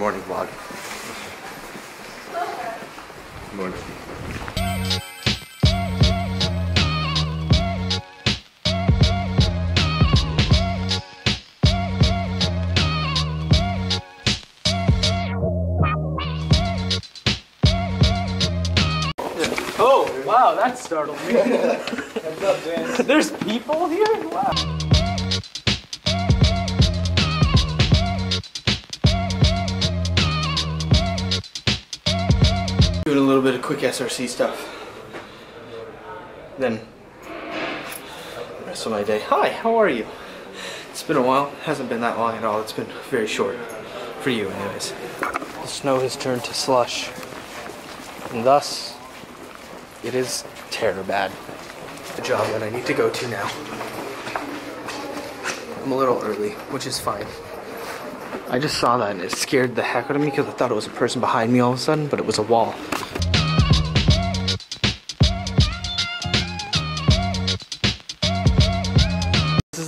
morning vlog. Good morning. Oh, wow, that startled me. There's people here? Wow. A little bit of quick SRC stuff. Then, the rest of my day. Hi, how are you? It's been a while. Hasn't been that long at all. It's been very short. For you, anyways. The snow has turned to slush. And thus, it is terror bad. The job that I need to go to now. I'm a little early, which is fine. I just saw that and it scared the heck out of me because I thought it was a person behind me all of a sudden, but it was a wall.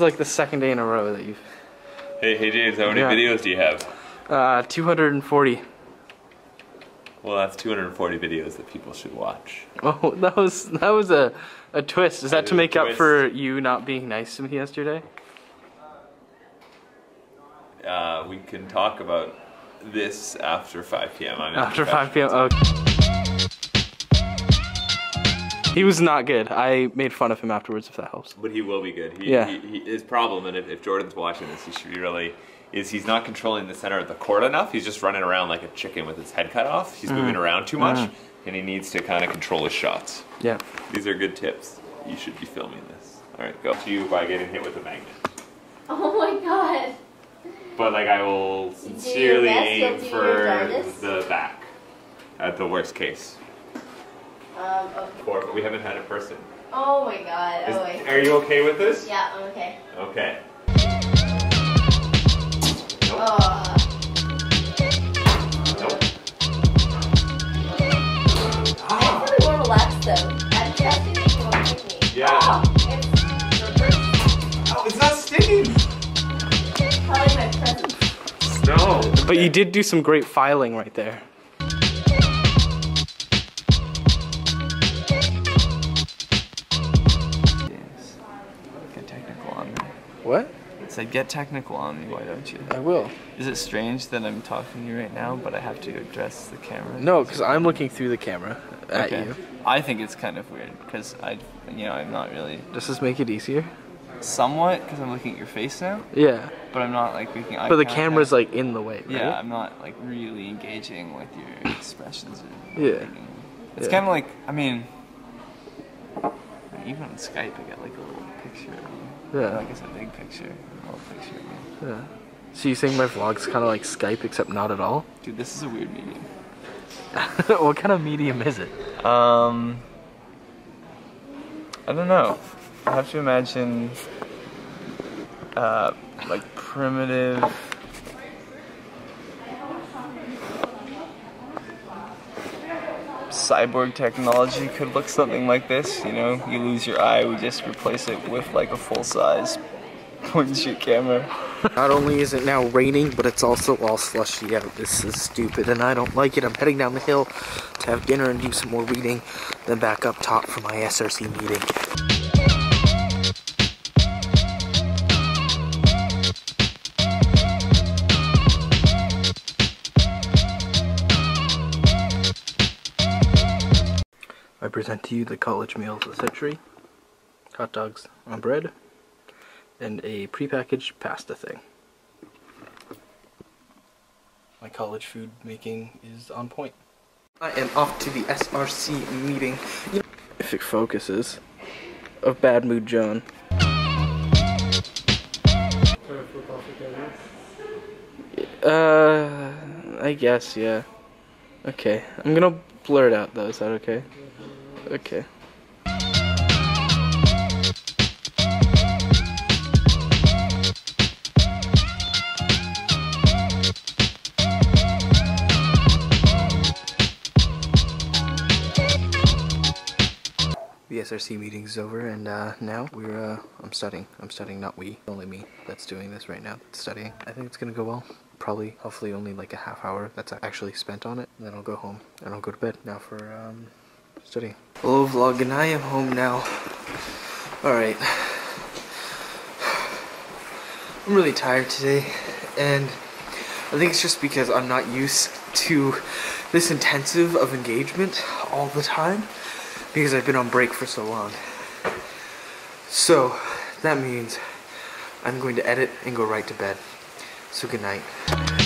Like the second day in a row that you've. Hey, hey James, how many Yeah. videos do you have? Uh, 240. Well, that's 240 videos that people should watch. Oh, that was that was a, a twist. Is that That to make up for you not being nice to me yesterday? Uh, we can talk about this after 5 p.m. I'm After 5 p.m. Okay. He was not good. I made fun of him afterwards, if that helps. But he will be good. He, Yeah. he, he, his problem, and if, if Jordan's watching this, he should be really, is he's not controlling the center of the court enough. He's just running around like a chicken with his head cut off. He's mm. moving around too much, mm. and he needs to kind of control his shots. Yeah. These are good tips. You should be filming this. All right, go to you by getting hit with a magnet. Oh my god. But like I will sincerely aim you'll do your for the back, at the worst case. Um, okay. Four, but we haven't had a person. Oh my god. Is- Oh wait. are you okay with this? Yeah, I'm okay. Okay. Oh. Nope. I'm feeling more relaxed though. I'm testing it more quickly. Yeah. Oh, it's. Oh, it's not stinging. Probably my presence. No. But you did do some great filing right there. What? Said, get technical on me, why don't you? I will. Is it strange that I'm talking to you right now, but I have to address the camera? No, because I'm looking through the camera at you. I think it's kind of weird because I, you know, I'm not really Does this make it easier? somewhat because I'm looking at your face now, Yeah. but I'm not like making. But the camera's like in the way, right? Yeah, I'm not like really engaging with your expressions. Or Yeah. thinking. It's Yeah. kind of like, I mean, even on Skype, I get like a little picture of you. Yeah. Like it's a big picture, a little picture of you. Yeah. So you think my vlog's kind of like Skype, except not at all? Dude, this is a weird medium. what kind of medium is it? Um, I don't know. I have to imagine, uh, like primitive. Cyborg technology could look something like this. You know, you lose your eye, we just replace it with like a full size point and shoot camera. Not only is it now raining, but it's also all slushy out. This is stupid, and I don't like it. I'm heading down the hill to have dinner and do some more reading, then back up top for my SRC meeting. Present to you the college meal of the century. Hot dogs on bread, and a prepackaged pasta thing. My college food making is on point. I am off to the SRC meeting. If it focuses, of Bad Mood John. Uh, I guess, yeah. Okay, I'm gonna blur it out though, is that okay? Okay. The SRC meeting is over, and uh, now we're. Uh, I'm studying. I'm studying, not we. Only me that's doing this right now. That's studying. I think it's gonna go well. Probably, hopefully, only like a half hour that's actually spent on it. And then I'll go home and I'll go to bed. Now for um, studying. Hello, vlog, and I am home now. All right. I'm really tired today, and I think it's just because I'm not used to this intensive of engagement all the time. because I've been on break for so long. So that means I'm going to edit and go right to bed. So good night.